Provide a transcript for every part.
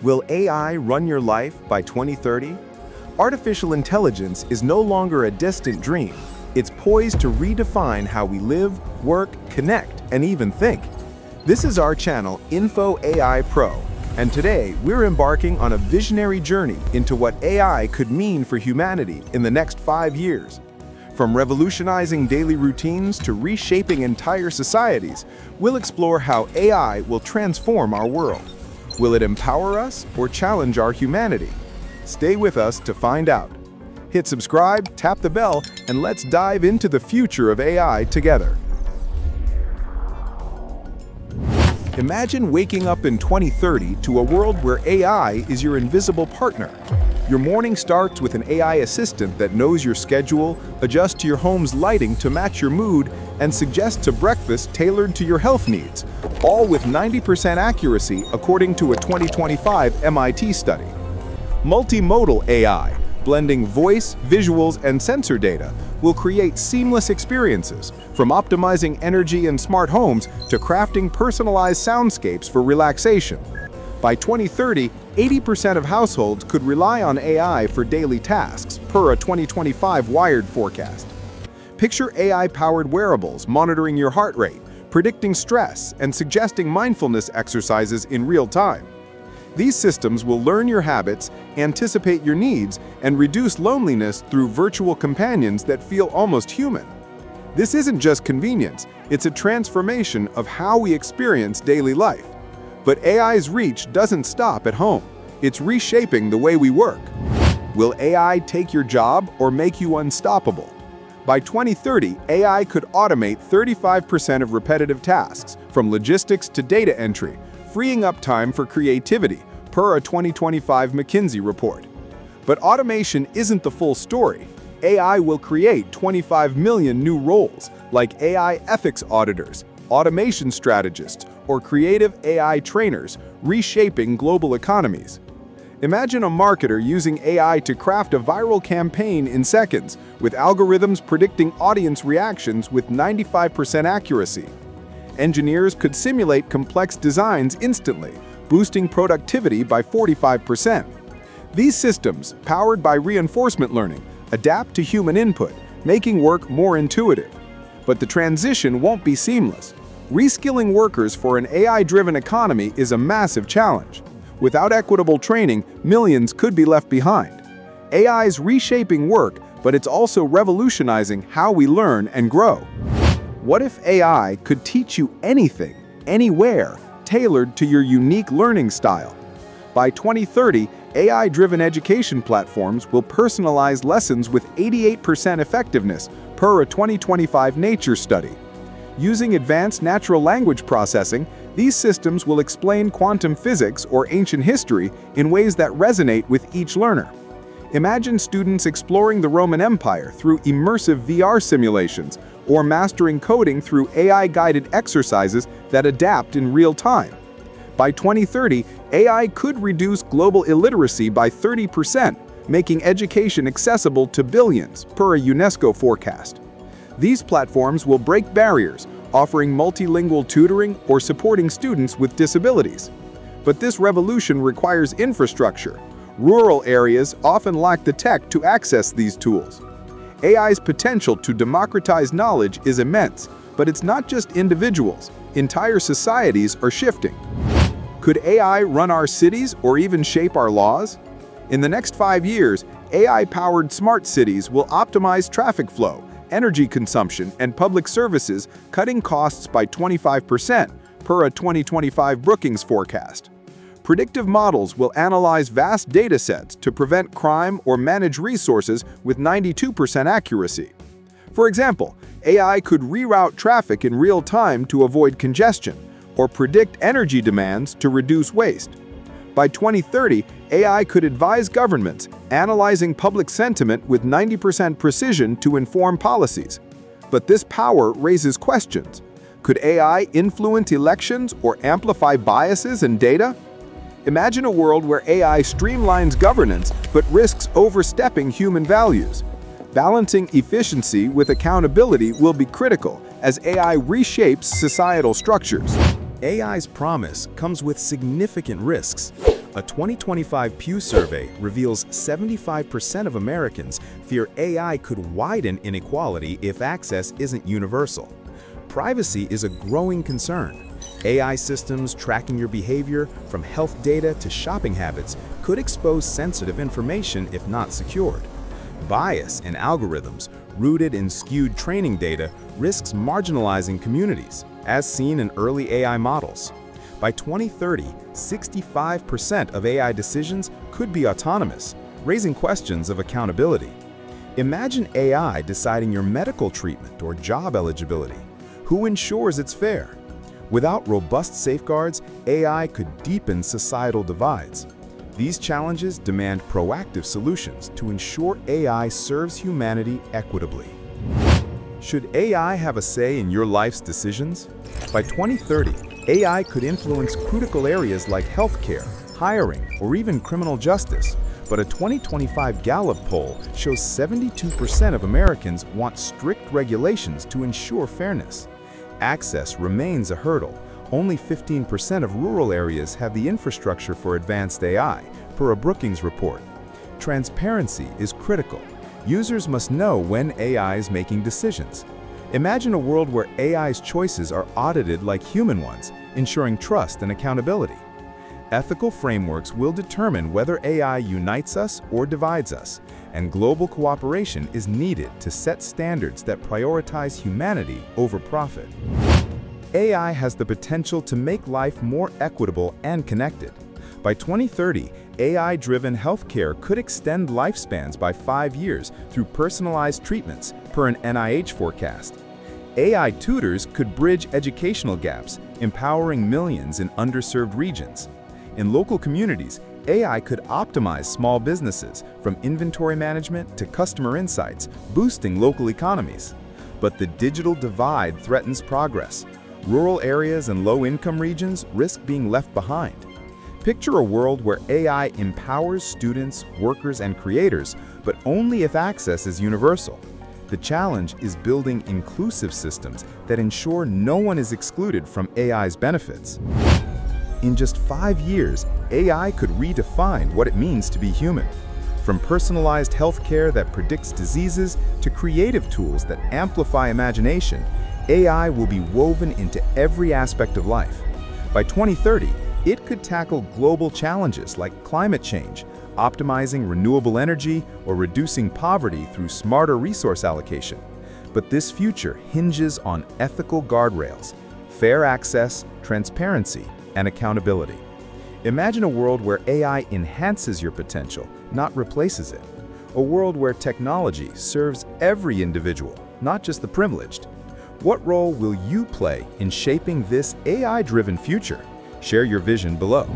Will AI run your life by 2030? Artificial intelligence is no longer a distant dream. It's poised to redefine how we live, work, connect, and even think. This is our channel, Info AI Pro, and today we're embarking on a visionary journey into what AI could mean for humanity in the next five years. From revolutionizing daily routines to reshaping entire societies, we'll explore how AI will transform our world. Will it empower us or challenge our humanity? Stay with us to find out. Hit subscribe, tap the bell, and let's dive into the future of AI together. Imagine waking up in 2030 to a world where AI is your invisible partner. Your morning starts with an AI assistant that knows your schedule, adjusts to your home's lighting to match your mood, and suggests a breakfast tailored to your health needs, all with 90% accuracy according to a 2025 MIT study. Multimodal AI, blending voice, visuals, and sensor data, will create seamless experiences, from optimizing energy in smart homes to crafting personalized soundscapes for relaxation. By 2030, 80% of households could rely on AI for daily tasks, per a 2025 Wired forecast. Picture AI-powered wearables monitoring your heart rate, predicting stress, and suggesting mindfulness exercises in real time. These systems will learn your habits, anticipate your needs, and reduce loneliness through virtual companions that feel almost human. This isn't just convenience, it's a transformation of how we experience daily life. But AI's reach doesn't stop at home. It's reshaping the way we work. Will AI take your job or make you unstoppable? By 2030, AI could automate 35% of repetitive tasks, from logistics to data entry, freeing up time for creativity, per a 2025 McKinsey report. But automation isn't the full story. AI will create 25 million new roles, like AI ethics auditors, automation strategists, or creative AI trainers, reshaping global economies. Imagine a marketer using AI to craft a viral campaign in seconds, with algorithms predicting audience reactions with 95% accuracy. Engineers could simulate complex designs instantly, boosting productivity by 45%. These systems, powered by reinforcement learning, adapt to human input, making work more intuitive. But the transition won't be seamless. Reskilling workers for an AI-driven economy is a massive challenge. Without equitable training, millions could be left behind. AI is reshaping work, but it's also revolutionizing how we learn and grow. What if AI could teach you anything, anywhere, tailored to your unique learning style? By 2030, AI-driven education platforms will personalize lessons with 88% effectiveness per a 2025 Nature study. Using advanced natural language processing, these systems will explain quantum physics or ancient history in ways that resonate with each learner. Imagine students exploring the Roman Empire through immersive VR simulations or mastering coding through AI-guided exercises that adapt in real time. By 2030, AI could reduce global illiteracy by 30%, making education accessible to billions, per a UNESCO forecast. These platforms will break barriers, offering multilingual tutoring or supporting students with disabilities. But this revolution requires infrastructure. Rural areas often lack the tech to access these tools. AI's potential to democratize knowledge is immense, but it's not just individuals. Entire societies are shifting. Could AI run our cities or even shape our laws? In the next five years, AI-powered smart cities will optimize traffic flow, energy consumption, and public services, cutting costs by 25% per a 2025 Brookings forecast. Predictive models will analyze vast datasets to prevent crime or manage resources with 92% accuracy. For example, AI could reroute traffic in real time to avoid congestion, or predict energy demands to reduce waste. By 2030, AI could advise governments, analyzing public sentiment with 90% precision to inform policies. But this power raises questions. Could AI influence elections or amplify biases in data? Imagine a world where AI streamlines governance but risks overstepping human values. Balancing efficiency with accountability will be critical as AI reshapes societal structures. AI's promise comes with significant risks. A 2025 Pew survey reveals 75% of Americans fear AI could widen inequality if access isn't universal. Privacy is a growing concern. AI systems tracking your behavior, from health data to shopping habits, could expose sensitive information if not secured. Bias in algorithms, rooted in skewed training data, risks marginalizing communities, as seen in early AI models. By 2030, 65% of AI decisions could be autonomous, raising questions of accountability. Imagine AI deciding your medical treatment or job eligibility. Who ensures it's fair? Without robust safeguards, AI could deepen societal divides. These challenges demand proactive solutions to ensure AI serves humanity equitably. Should AI have a say in your life's decisions? By 2030, AI could influence critical areas like healthcare, hiring, or even criminal justice. But a 2025 Gallup poll shows 72% of Americans want strict regulations to ensure fairness. Access remains a hurdle. Only 15% of rural areas have the infrastructure for advanced AI, per a Brookings report. Transparency is critical. Users must know when AI is making decisions. Imagine a world where AI's choices are audited like human ones, ensuring trust and accountability. Ethical frameworks will determine whether AI unites us or divides us, and global cooperation is needed to set standards that prioritize humanity over profit. AI has the potential to make life more equitable and connected. By 2030, AI-driven healthcare could extend lifespans by five years through personalized treatments, per an NIH forecast. AI tutors could bridge educational gaps, empowering millions in underserved regions. In local communities, AI could optimize small businesses, from inventory management to customer insights, boosting local economies. But the digital divide threatens progress. Rural areas and low-income regions risk being left behind. Picture a world where AI empowers students, workers, and creators, but only if access is universal. The challenge is building inclusive systems that ensure no one is excluded from AI's benefits. In just five years, AI could redefine what it means to be human. From personalized healthcare that predicts diseases to creative tools that amplify imagination, AI will be woven into every aspect of life. By 2030, it could tackle global challenges like climate change, optimizing renewable energy, or reducing poverty through smarter resource allocation. But this future hinges on ethical guardrails, fair access, transparency, and accountability. Imagine a world where AI enhances your potential, not replaces it. A world where technology serves every individual, not just the privileged. What role will you play in shaping this AI-driven future? Share your vision below.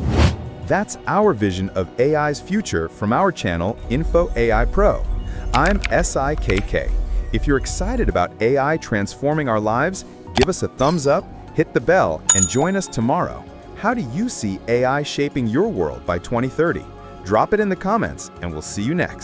That's our vision of AI's future from our channel, Info AI Pro. I'm SIKK. If you're excited about AI transforming our lives, give us a thumbs up, hit the bell, and join us tomorrow. How do you see AI shaping your world by 2030? Drop it in the comments, and we'll see you next.